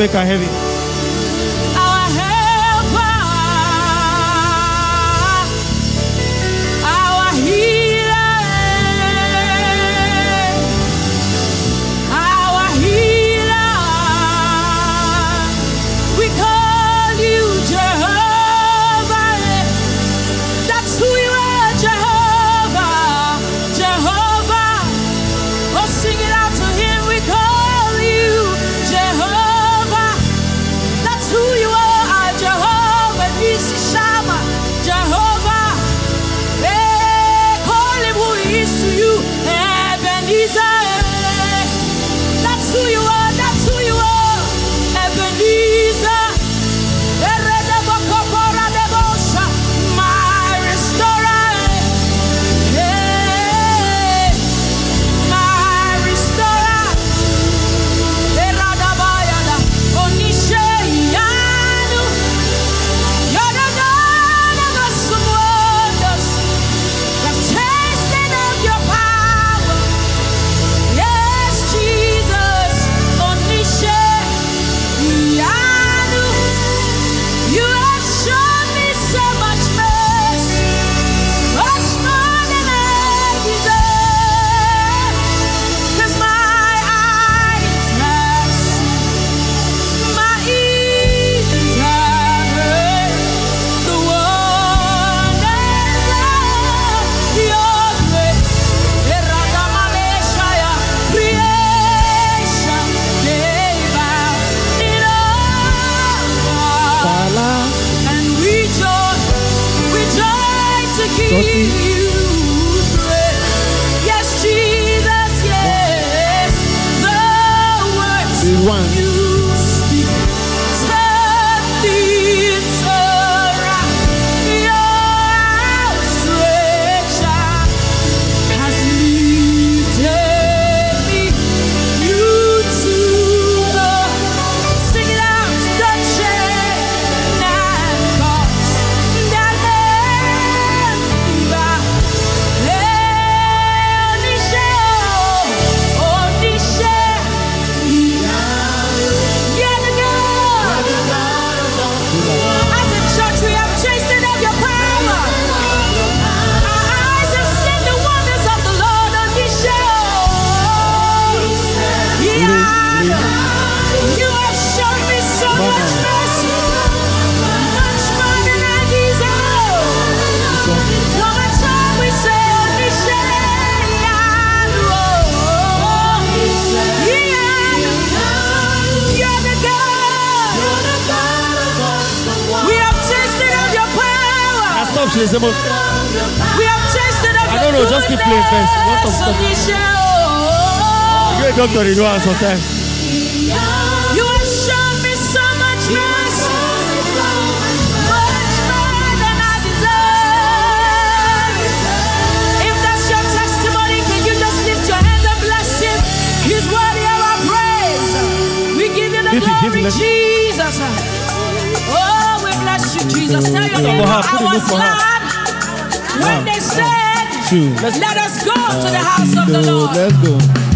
make her heavy. stop, les émotions. We have tasted of I don't know, just keep playing first. What of stop? You're a doctor, you know sometimes. You have shown me so much mercy. Much more than I deserve. If that's your testimony, can you just lift your hand and bless him? He's worthy of our praise. We give you the glory, Jesus. When they said, let us go to the house of the Lord. Let's go.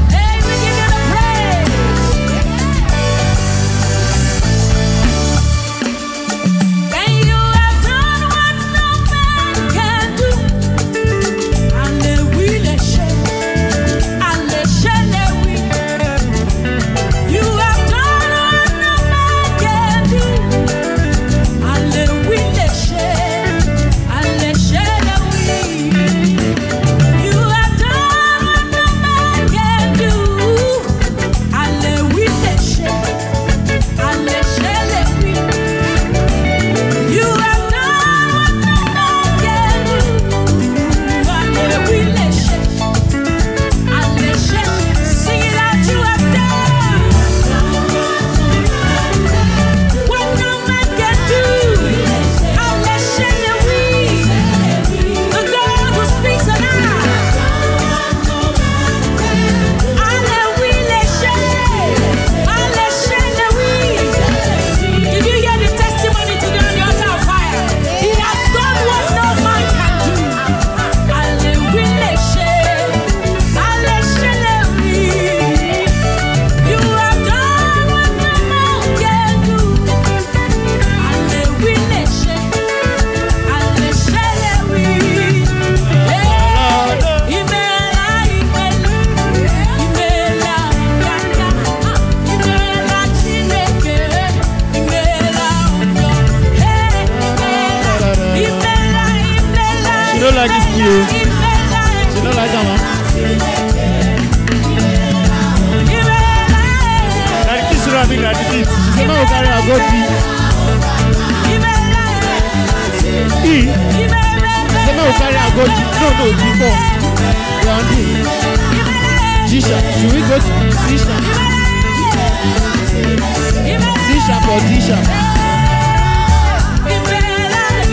Randy. Let me carry and go. No, no, before. Randy. Jisha, should we go to Jisha? Jisha for Jisha.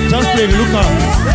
Just play, look now.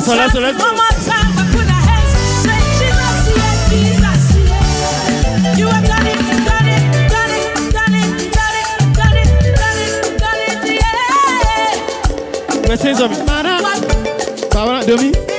so let's, let's one more time. We put our hands, say Jesus, yeah, Jesus, yeah. You have done it, done it, done it, done it, done it, done it, done it, yeah. Let's sing something. Me.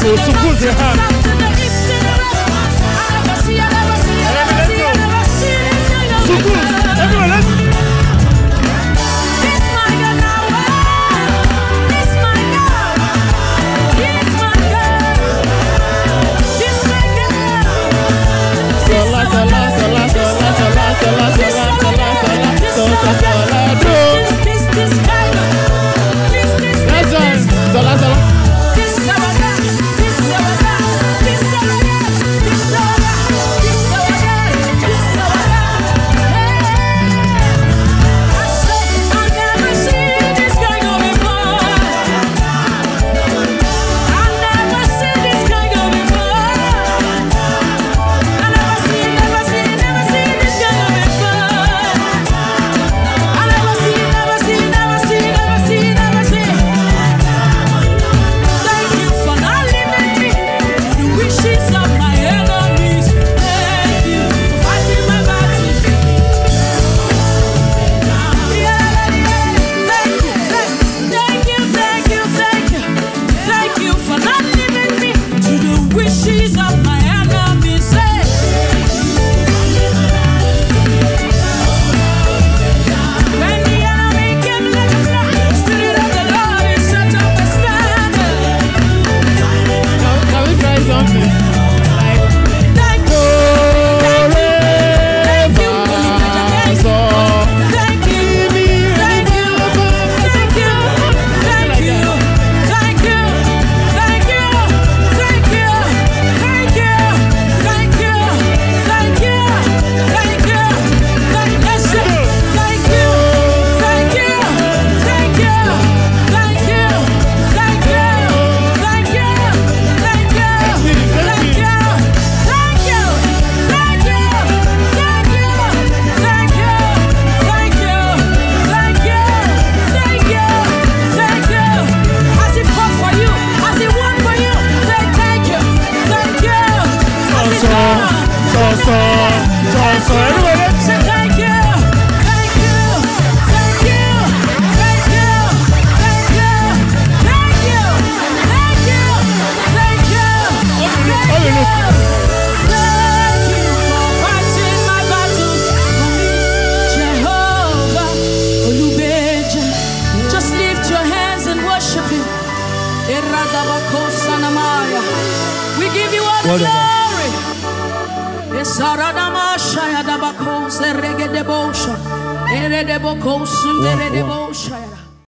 So so good, yeah.